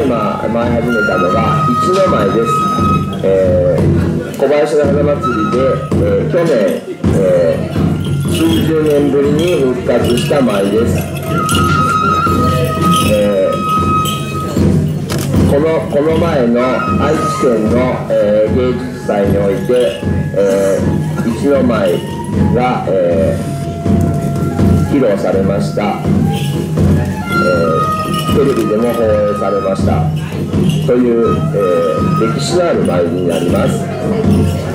えーただいま舞い始めたのが一の舞です、えー小林の花祭りで、えー去年、えー数十年ぶりに復活した舞です、えーこのこの前の愛知県の、えー芸術祭において、えー一の舞が、えー披露されました、えーテレビでも放映されました。という、えー歴史のある舞になります。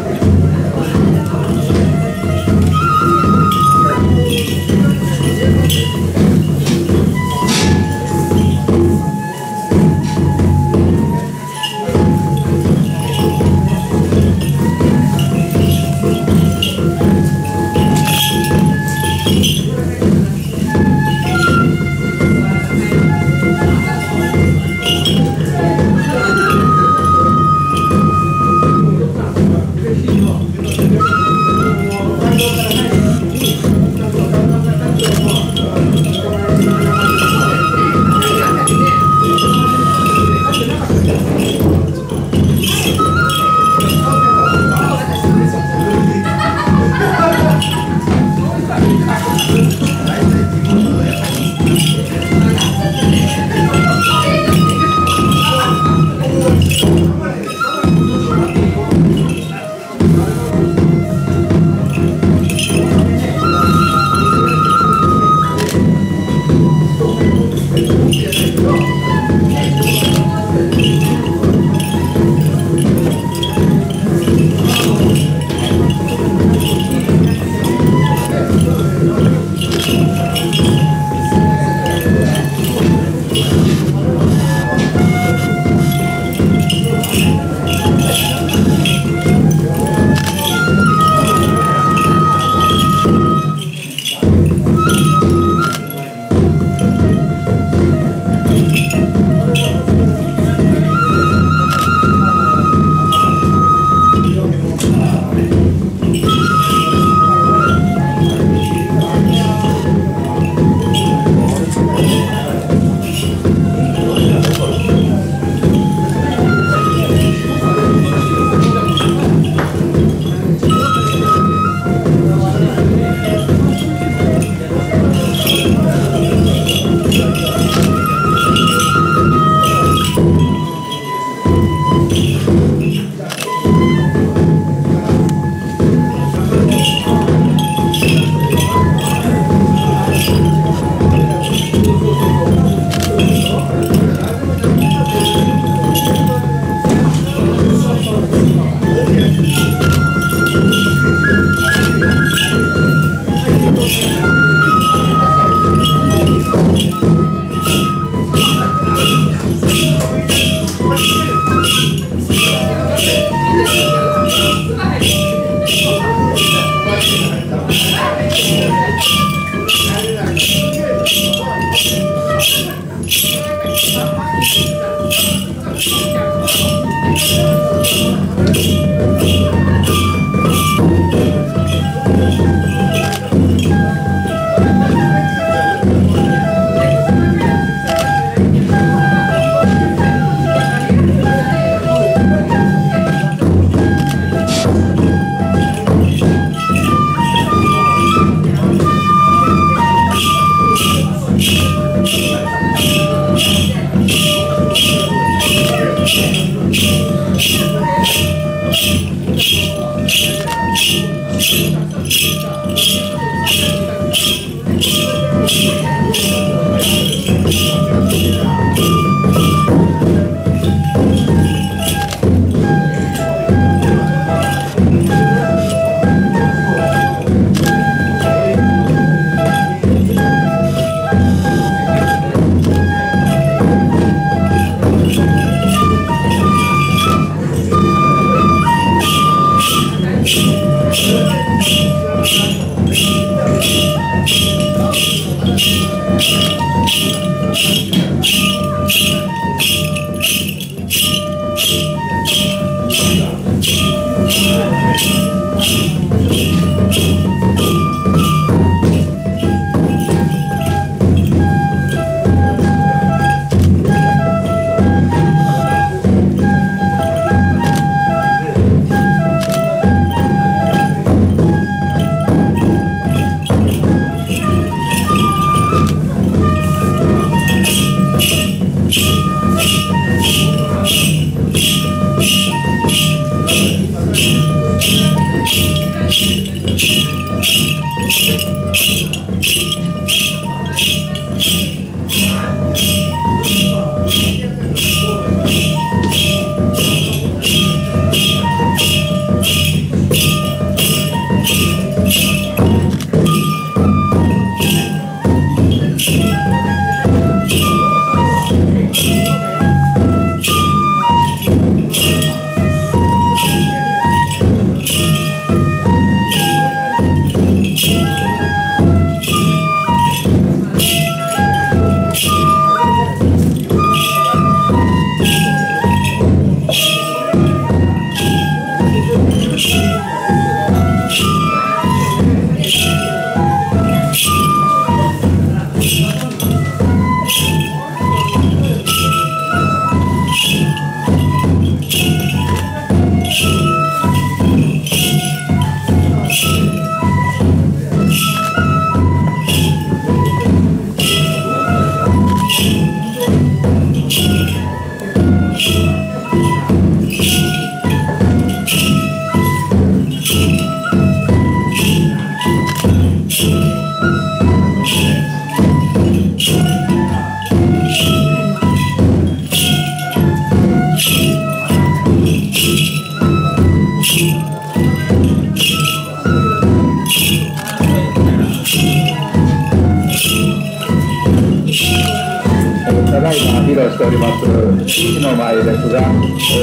しております。石の舞ですが、え、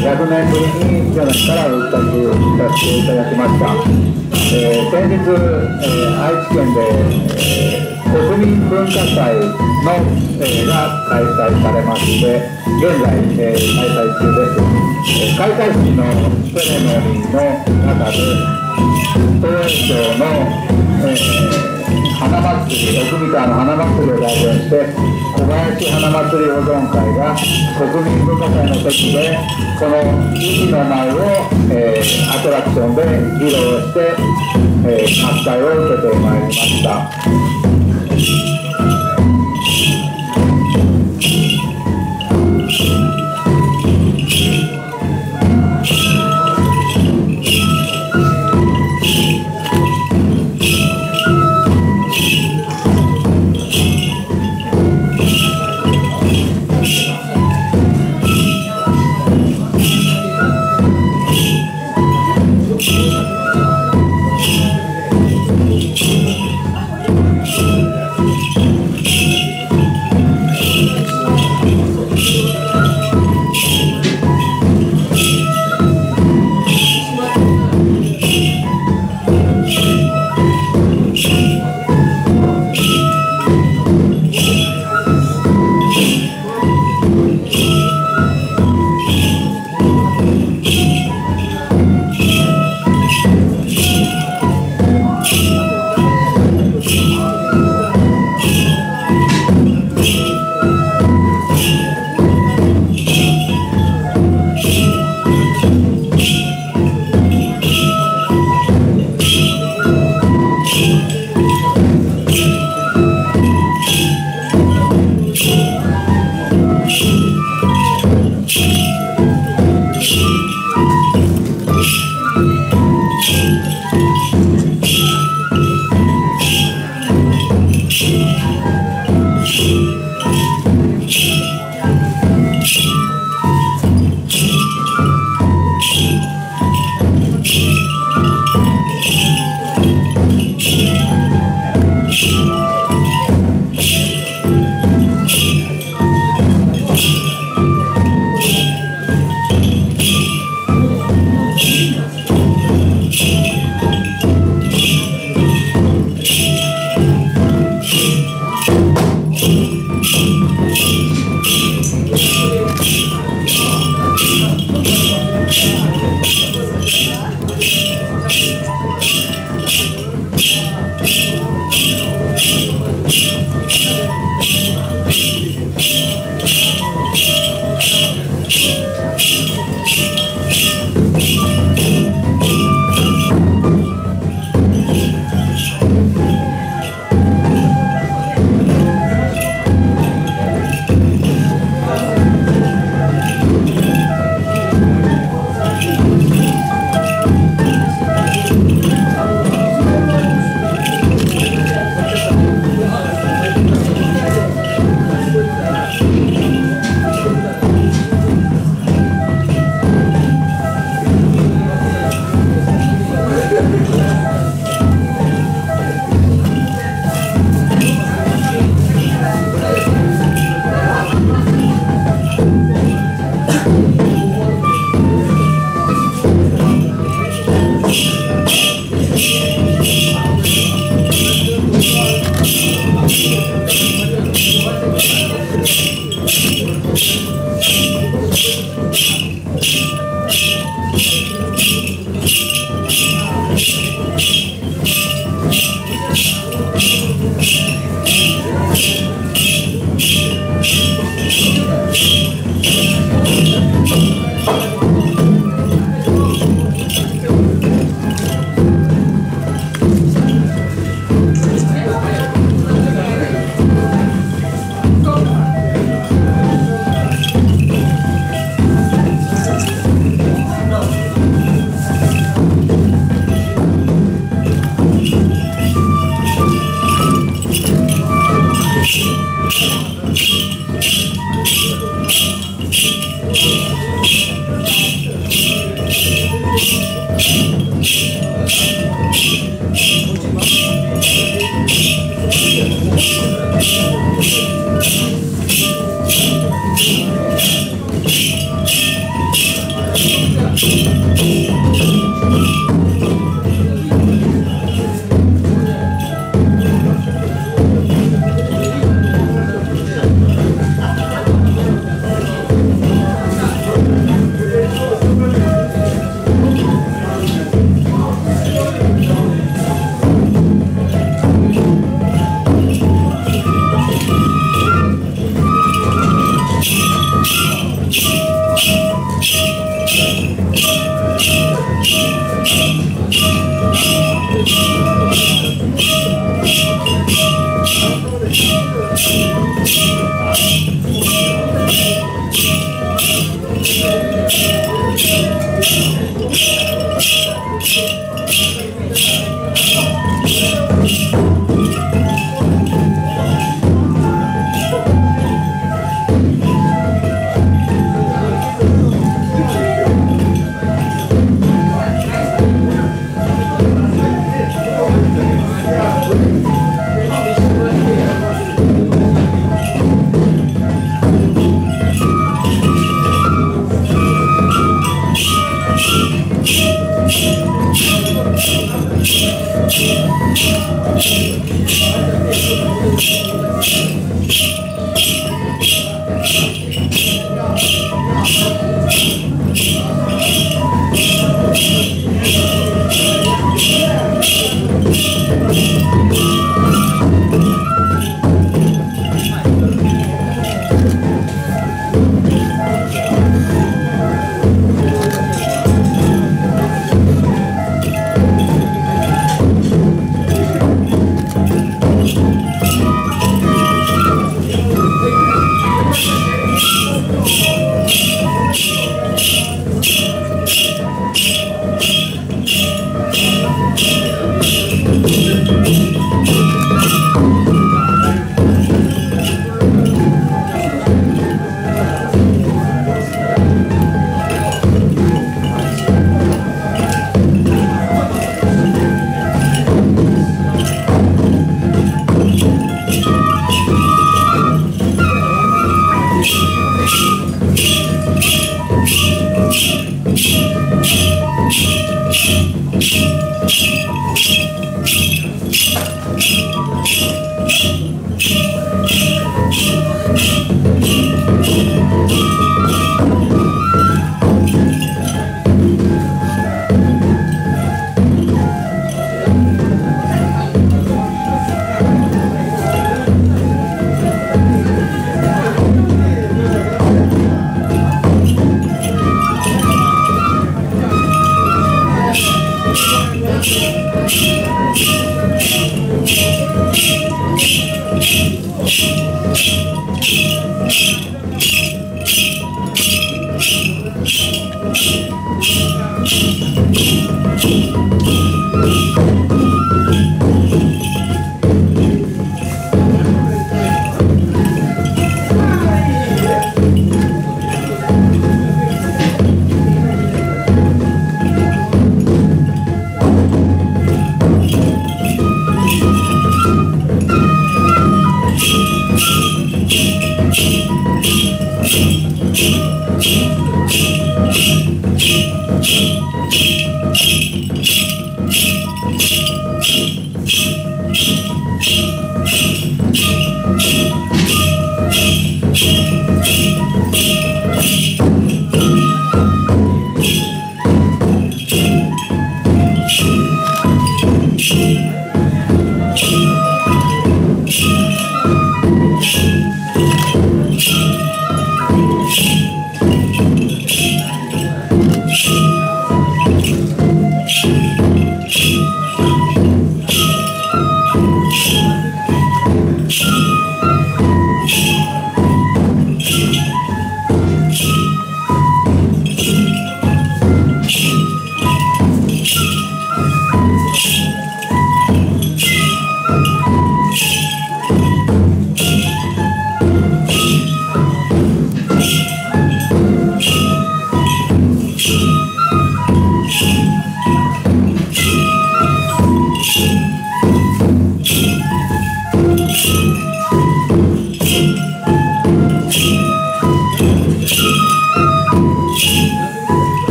100年ぶりに去年から復活させていただきました、えー、先日、えー、愛知県で、えー、国民文化祭の、えー、が開催されまして現在、えー、開催中です、えー、開会式のセレモニーの中で東映省の、えー花祭り奥三河の花祭りを代表して小林花祭り保存会が国民文化祭の席でこの息の舞を、えー、アトラクションで披露して、えー、を受けてまいりました。Thank you. 是不是悲伤？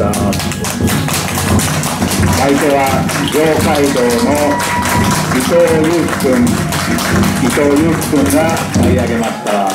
しました。相手は上海道の伊藤裕樹君伊藤裕樹君が舞い上げました。